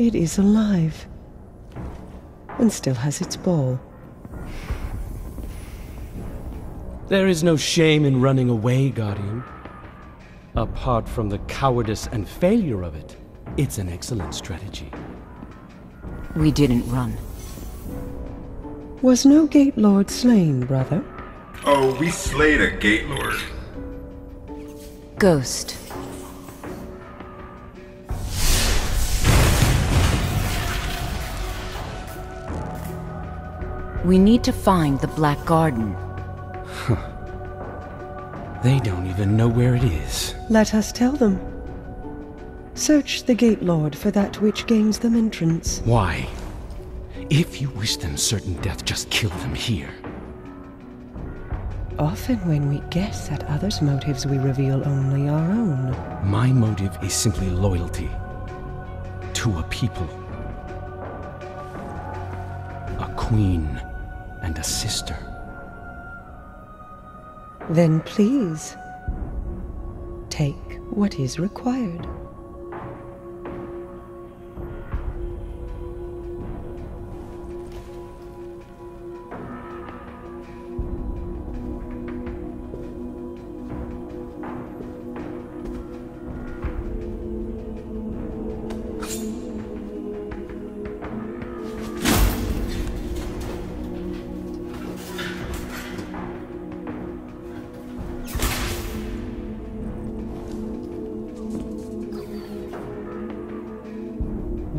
It is alive. And still has its ball. There is no shame in running away, Guardian. Apart from the cowardice and failure of it, it's an excellent strategy. We didn't run. Was no Gate Lord slain, brother? Oh, we slayed a Gate Lord. Ghost. We need to find the Black Garden. Huh. They don't even know where it is. Let us tell them. Search the Gate Lord for that which gains them entrance. Why? If you wish them certain death, just kill them here. Often when we guess at others' motives, we reveal only our own. My motive is simply loyalty. To a people. A queen and a sister. Then please, take what is required.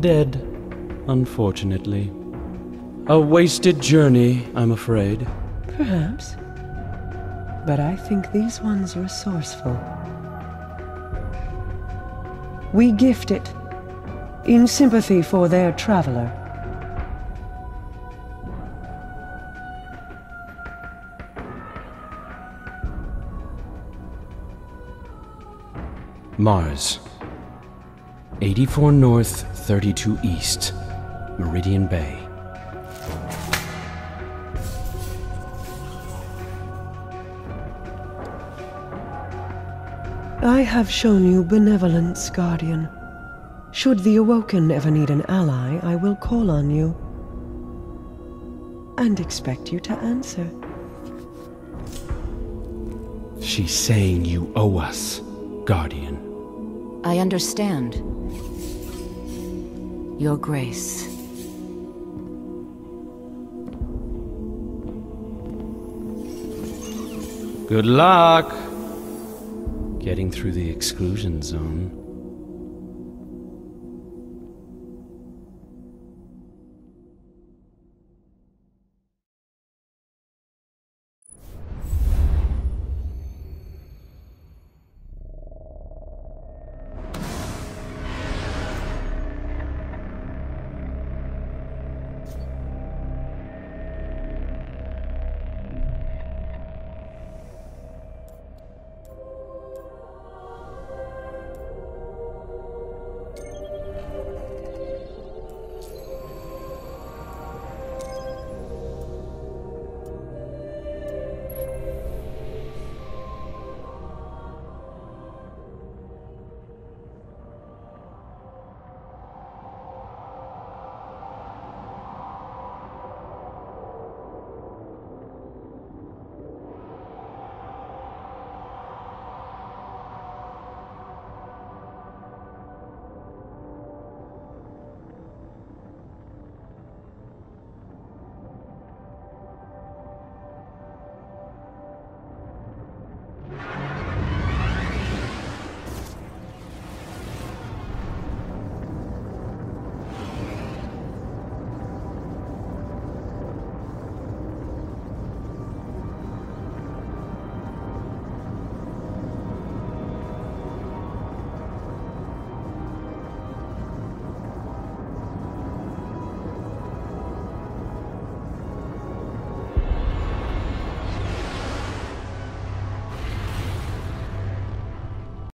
Dead, unfortunately. A wasted journey, I'm afraid. Perhaps. But I think these ones resourceful. We gift it in sympathy for their traveler. Mars. 84 North, 32 East, Meridian Bay. I have shown you benevolence, Guardian. Should the Awoken ever need an ally, I will call on you. And expect you to answer. She's saying you owe us, Guardian. I understand. Your Grace. Good luck! Getting through the exclusion zone.